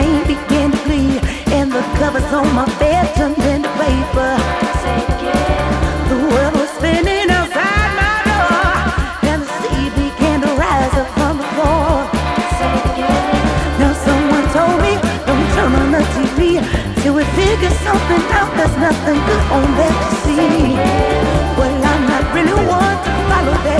name began to bleed, and the covers on my bed turned into paper. The world was spinning outside my door, and the sea began to rise up from the floor. Now someone told me, don't turn on the TV till we figure something out. There's nothing good on there to see. Well, I'm not really one to follow their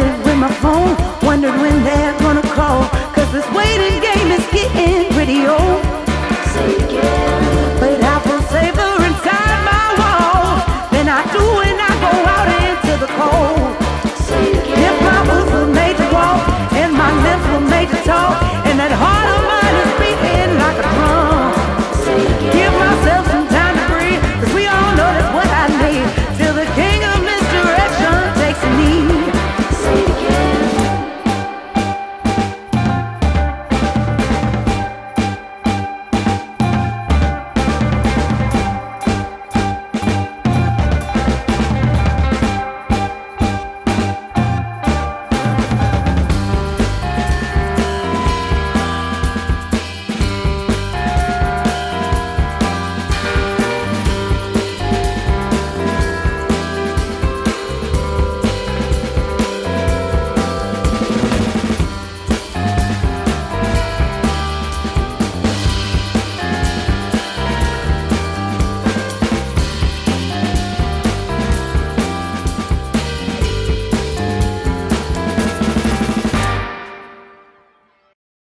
I'm with my phone, wondered when they're